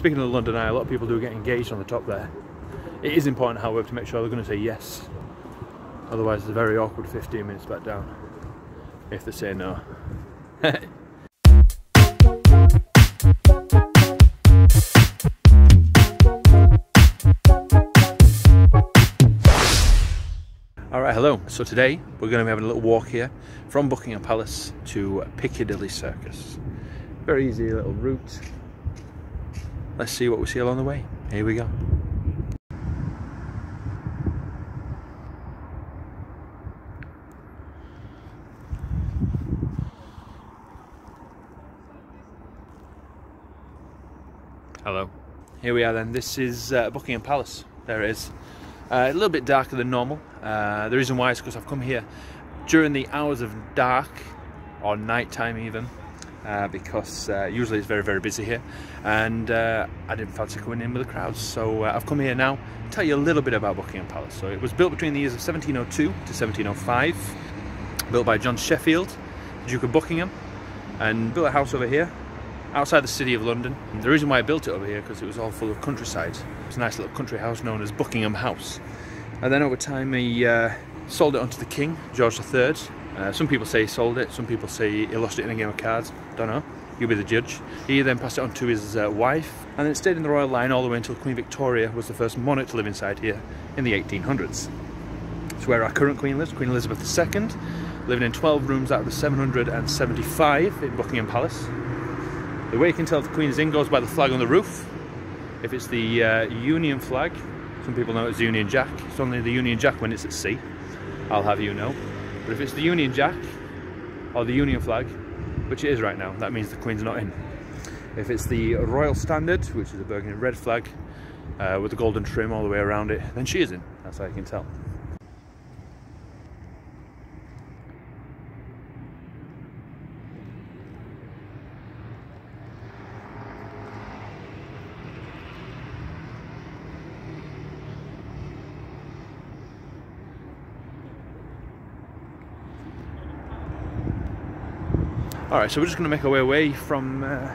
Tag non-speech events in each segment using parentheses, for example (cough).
speaking of the London Eye, a lot of people do get engaged on the top there. It is important, however, to make sure they're going to say yes. Otherwise, it's a very awkward 15 minutes back down if they say no. (laughs) Alright, hello. So today we're going to be having a little walk here from Buckingham Palace to Piccadilly Circus. Very easy little route. Let's see what we see along the way. Here we go. Hello. Here we are then. This is uh, Buckingham Palace. There it is. Uh, a little bit darker than normal. Uh, the reason why is because I've come here during the hours of dark or night time even uh, because uh, usually it's very very busy here and uh, I didn't fancy coming in with the crowds so uh, I've come here now to tell you a little bit about Buckingham Palace. So it was built between the years of 1702 to 1705 built by John Sheffield, Duke of Buckingham and built a house over here outside the city of London. And the reason why I built it over here because it was all full of countryside. It's a nice little country house known as Buckingham House. And then over time he uh, sold it on to the King, George III. Uh, some people say he sold it, some people say he lost it in a game of cards. Don't know. You'll be the judge. He then passed it on to his uh, wife, and it stayed in the royal line all the way until Queen Victoria was the first monarch to live inside here in the 1800s. It's where our current Queen lives, Queen Elizabeth II, living in 12 rooms out of the 775 in Buckingham Palace. The way you can tell if the Queen is in goes by the flag on the roof. If it's the uh, Union flag, some people know it's Union Jack. It's only the Union Jack when it's at sea, I'll have you know. But if it's the Union Jack, or the Union flag, which it is right now, that means the Queen's not in. If it's the Royal Standard, which is a burgundy red flag, uh, with the golden trim all the way around it, then she is in. That's how you can tell. Alright, so we're just going to make our way away from uh,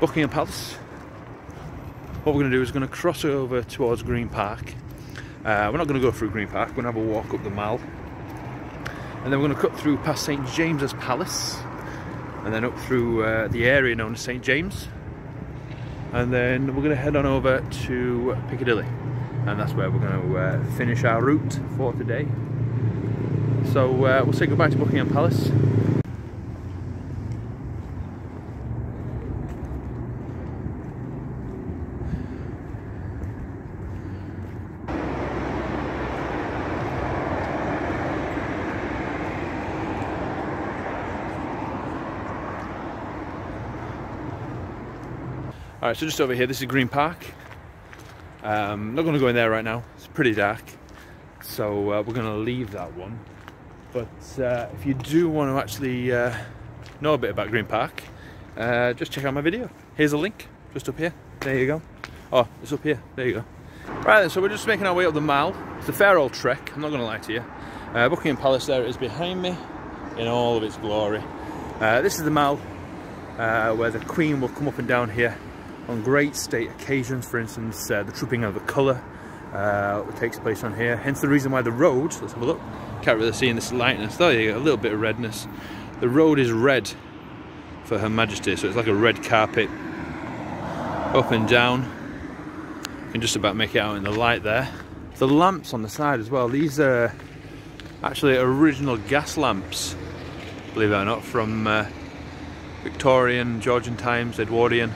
Buckingham Palace. What we're going to do is going to cross over towards Green Park. Uh, we're not going to go through Green Park, we're going to have a walk up the Mall. And then we're going to cut through past St James's Palace. And then up through uh, the area known as St James. And then we're going to head on over to Piccadilly. And that's where we're going to uh, finish our route for today. So uh, we'll say goodbye to Buckingham Palace. Alright, so just over here, this is Green Park. Um, not going to go in there right now, it's pretty dark. So uh, we're going to leave that one. But uh, if you do want to actually uh, know a bit about Green Park, uh, just check out my video. Here's a link, just up here. There you go. Oh, it's up here. There you go. Right then, so we're just making our way up the Mall. It's a fair old trek, I'm not going to lie to you. Uh, Buckingham Palace there is behind me in all of its glory. Uh, this is the Mall where the Queen will come up and down here on great state occasions, for instance, uh, the Trooping of the Colour uh, takes place on here. Hence the reason why the road, let's have a look, can't really see in this lightness, there you go, a little bit of redness. The road is red for Her Majesty, so it's like a red carpet up and down. You can just about make it out in the light there. The lamps on the side as well, these are actually original gas lamps, believe it or not, from uh, Victorian, Georgian times, Edwardian.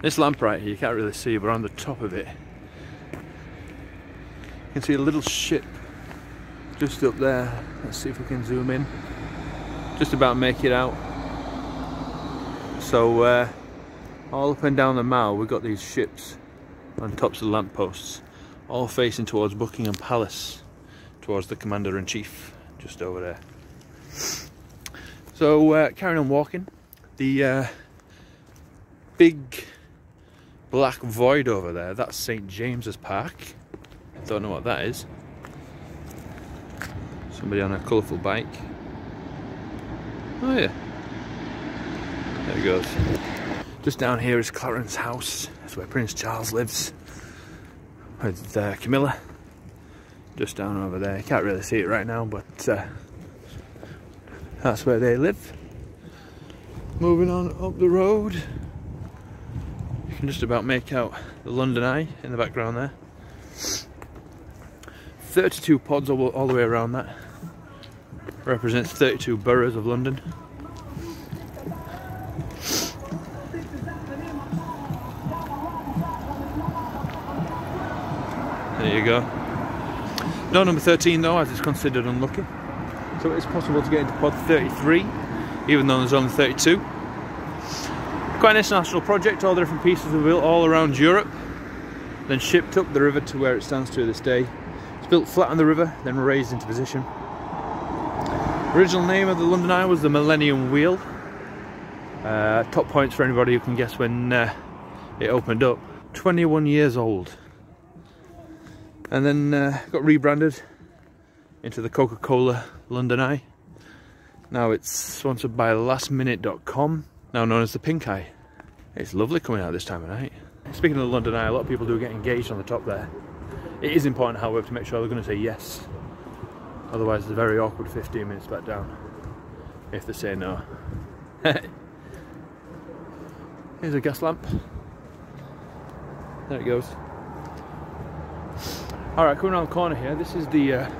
This lamp right here, you can't really see, but on the top of it, you can see a little ship just up there. Let's see if we can zoom in. Just about make it out. So, uh, all up and down the mall, we've got these ships on tops of the lampposts, all facing towards Buckingham Palace, towards the Commander-in-Chief, just over there. So, uh, carrying on walking. The uh, big black void over there, that's St James's Park. Don't know what that is. Somebody on a colourful bike. Oh yeah. There he goes. Just down here is Clarence House. That's where Prince Charles lives with uh, Camilla. Just down over there. Can't really see it right now, but uh, that's where they live. Moving on up the road. Can just about make out the London Eye in the background there. 32 pods all, all the way around that. Represents 32 boroughs of London. There you go. No number 13 though, as it's considered unlucky. So it is possible to get into pod 33, even though there's only 32. Quite an international project, all the different pieces were built all around Europe, then shipped up the river to where it stands to this day. It's built flat on the river, then raised into position. Original name of the London Eye was the Millennium Wheel. Uh, top points for anybody who can guess when uh, it opened up. 21 years old and then uh, got rebranded into the Coca-Cola London Eye. Now it's sponsored by lastminute.com, now known as the Pink Eye. It's lovely coming out this time of night. Speaking of the London Eye, a lot of people do get engaged on the top there. It is important, however, to make sure they're going to say yes. Otherwise, it's a very awkward 15 minutes back down if they say no. (laughs) Here's a gas lamp. There it goes. Alright, coming around the corner here, this is the, uh,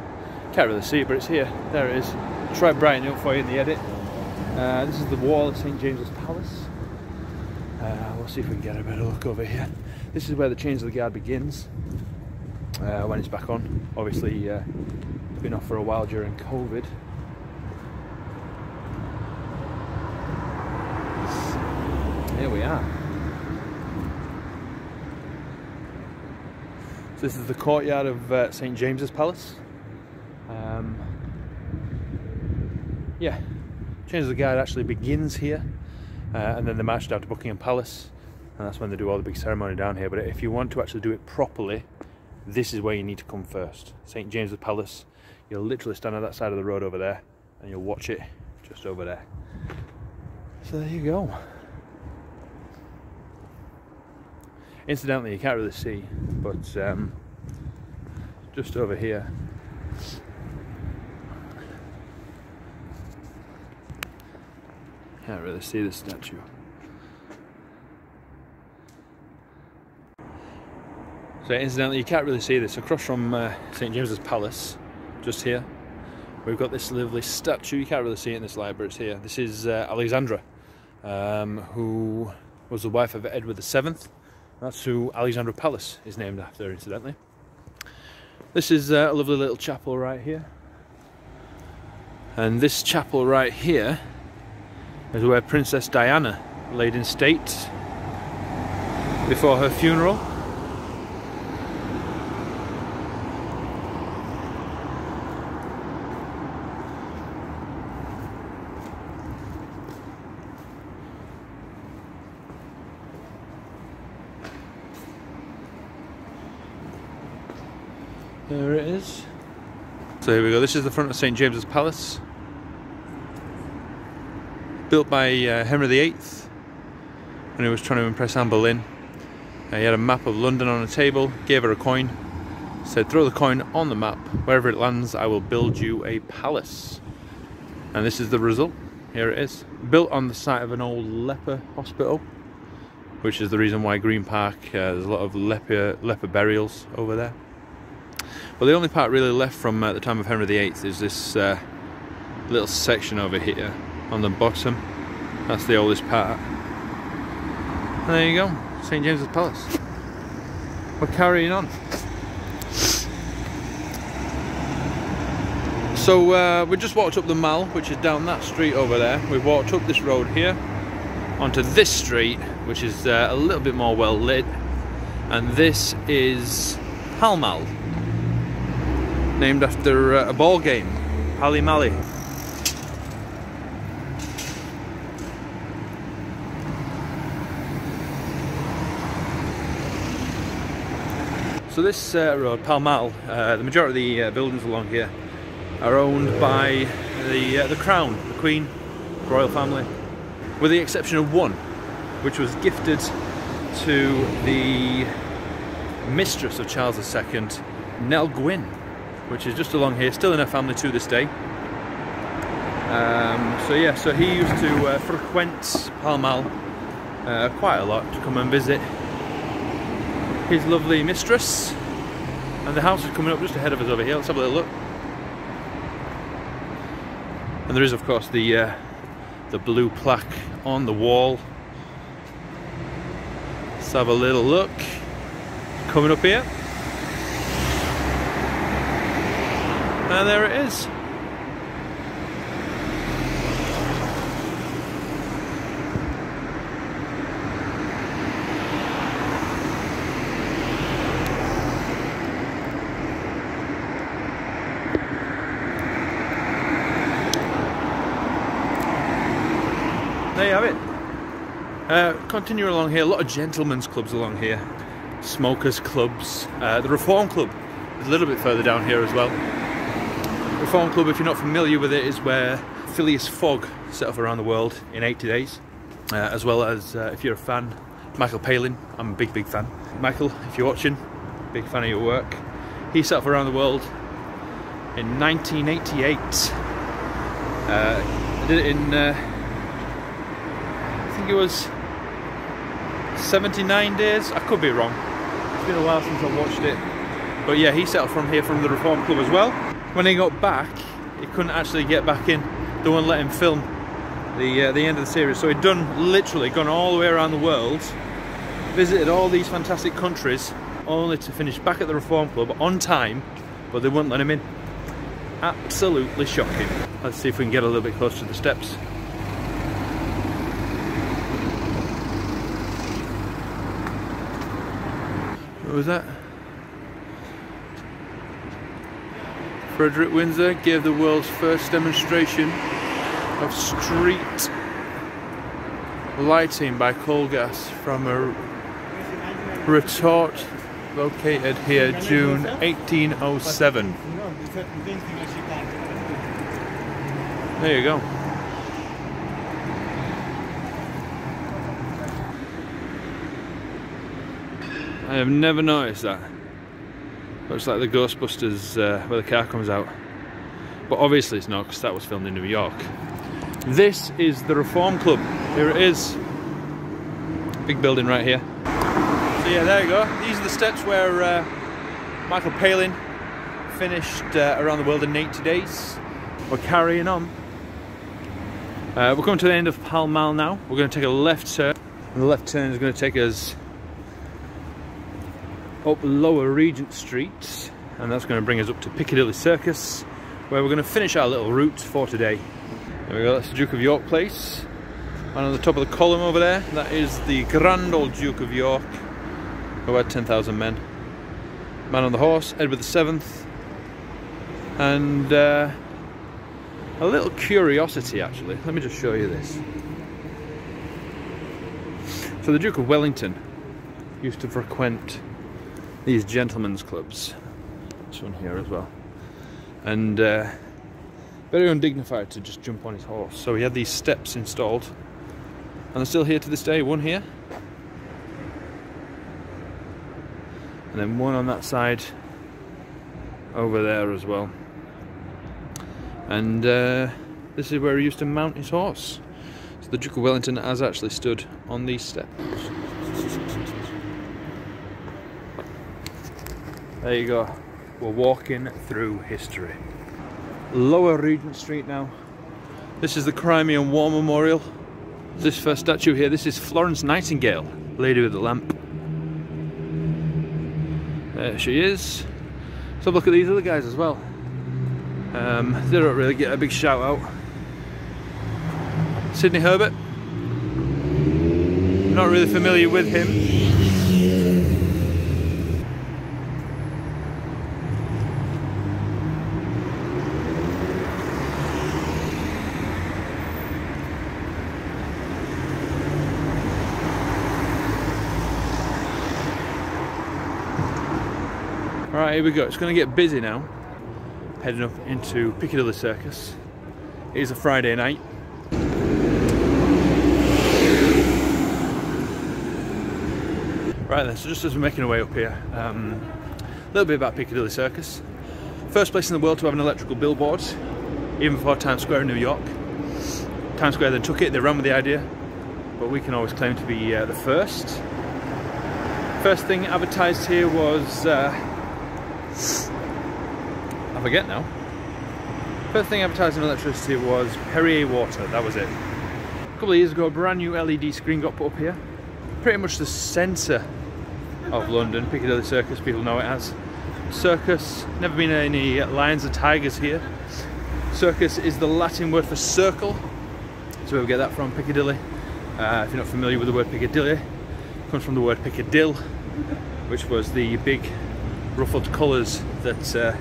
can't really see it, but it's here, there it is. Try brightening it up for you in the edit. Uh, this is the wall of St James's Palace. Uh, we'll see if we can get a better look over here. This is where the Change of the Guard begins, uh, when it's back on. Obviously, uh, been off for a while during COVID. Here we are. So this is the courtyard of uh, St James's Palace. Um, yeah, Change of the Guard actually begins here, uh, and then they march down to Buckingham Palace, and that's when they do all the big ceremony down here. But if you want to actually do it properly, this is where you need to come first. St James's Palace. You'll literally stand on that side of the road over there, and you'll watch it just over there. So there you go. Incidentally, you can't really see, but um, just over here, can't really see the statue. So incidentally, you can't really see this. Across from uh, St James's Palace, just here, we've got this lovely statue. You can't really see it in this light, but it's here. This is uh, Alexandra, um, who was the wife of Edward VII that's who Alexandra Palace is named after, incidentally. This is uh, a lovely little chapel right here. And this chapel right here is where Princess Diana laid in state before her funeral. There it is. So here we go. This is the front of St James's Palace. Built by uh, Henry VIII when he was trying to impress Anne Boleyn. Uh, he had a map of London on a table, gave her a coin, said throw the coin on the map, wherever it lands I will build you a palace. And this is the result. Here it is. Built on the site of an old leper hospital, which is the reason why Green Park, uh, there's a lot of leper, leper burials over there. Well, the only part really left from uh, the time of Henry VIII is this uh, little section over here on the bottom. That's the oldest part. And there you go, St James's Palace. We're carrying on. So uh, we just walked up the Mall, which is down that street over there. We've walked up this road here onto this street, which is uh, a little bit more well lit. And this is Pall Mall named after uh, a ball game, Pally Mally. So this uh, road, Pall Mall, uh, the majority of the uh, buildings along here are owned by the uh, the Crown, the Queen, the royal family, with the exception of one, which was gifted to the mistress of Charles II, Nell Gwyn, which is just along here, still in her family to this day. Um, so yeah, so he used to uh, frequent Pall Mall uh, quite a lot to come and visit his lovely mistress. And the house is coming up just ahead of us over here. Let's have a little look. And there is, of course, the uh, the blue plaque on the wall. Let's have a little look. Coming up here. And there it is. there you have it. Uh, continue along here, a lot of gentlemen's clubs along here, smokers clubs. Uh, the Reform Club is a little bit further down here as well. Reform Club, if you're not familiar with it, is where Phileas Fogg set off around the world in 80 days, uh, as well as uh, if you're a fan, Michael Palin. I'm a big, big fan. Michael, if you're watching, big fan of your work. He set off around the world in 1988. Uh, did it in uh, think it was 79 days. I could be wrong. It's been a while since I watched it. But yeah, he set off from here from the Reform Club as well. When he got back, he couldn't actually get back in. They wouldn't let him film the uh, the end of the series. So he'd done literally gone all the way around the world, visited all these fantastic countries, only to finish back at the Reform Club on time, but they wouldn't let him in. Absolutely shocking. Let's see if we can get a little bit closer to the steps. Was that? Frederick Winsor gave the world's first demonstration of street lighting by coal gas from a retort located here June 1807. There you go. I have never noticed that. Looks like the Ghostbusters uh, where the car comes out. But obviously it's not because that was filmed in New York. This is the Reform Club. Here it is. Big building right here. So yeah, there you go. These are the steps where uh, Michael Palin finished uh, around the world in 80 days. We're carrying on. Uh, we're coming to the end of Pall Mall now. We're going to take a left turn. And the left turn is going to take us up Lower Regent Street and that's going to bring us up to Piccadilly Circus where we're going to finish our little route for today. There we go, that's the Duke of York place. And on the top of the column over there, that is the grand old Duke of York who had 10,000 men. Man on the horse, Edward VII. And uh, a little curiosity actually, let me just show you this. So the Duke of Wellington used to frequent these gentlemen's clubs. This one here as well. And uh, very undignified to just jump on his horse. So he had these steps installed. And they're still here to this day. One here. And then one on that side over there as well. And uh, this is where he used to mount his horse. So the Duke of Wellington has actually stood on these steps. There you go. We're walking through history. Lower Regent Street now. This is the Crimean War Memorial. This first statue here, this is Florence Nightingale, Lady with the Lamp. There she is. So look at these other guys as well. Um, they don't really get a big shout out. Sidney Herbert. Not really familiar with him. Right, here we go. It's going to get busy now. Heading up into Piccadilly Circus. It is a Friday night. Right then, so just as we're making our way up here, um, a little bit about Piccadilly Circus. First place in the world to have an electrical billboard, even before Times Square in New York. Times Square then took it, they ran with the idea, but we can always claim to be uh, the first. First thing advertised here was, uh, I forget now. First thing advertised in electricity was Perrier water, that was it. A couple of years ago, a brand new LED screen got put up here. Pretty much the centre of London, Piccadilly Circus, people know it as. Circus, never been any lions or tigers here. Circus is the Latin word for circle, so where we get that from, Piccadilly. Uh, if you're not familiar with the word Piccadilly, it comes from the word Piccadille, which was the big ruffled colours that uh,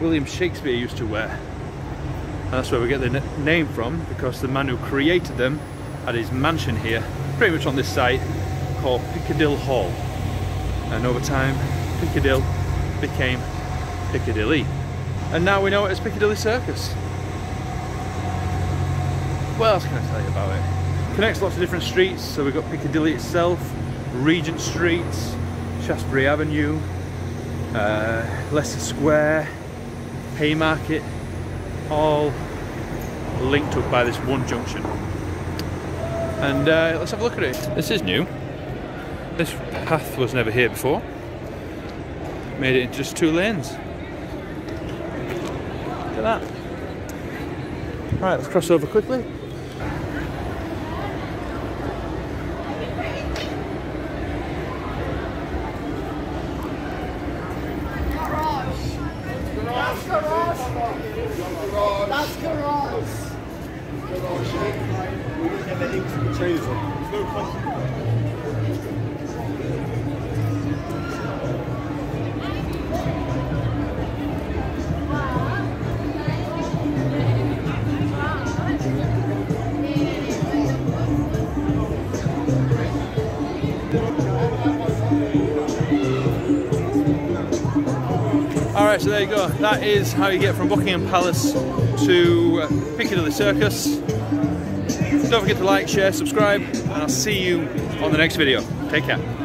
William Shakespeare used to wear. And that's where we get the name from, because the man who created them had his mansion here, pretty much on this site, called Piccadilly Hall. And over time, Piccadilly became Piccadilly. And now we know it as Piccadilly Circus. What else can I tell you about it? Connects lots of different streets, so we've got Piccadilly itself, Regent Street, Shaftesbury Avenue, uh, Leicester Square, Haymarket, all linked up by this one junction. And uh, let's have a look at it. This is new. This path was never here before. Made it into just two lanes. Look at that. Right, let's cross over quickly. Alright, so there you go. That is how you get from Buckingham Palace to Piccadilly Circus. Don't forget to like, share, subscribe, and I'll see you on the next video. Take care.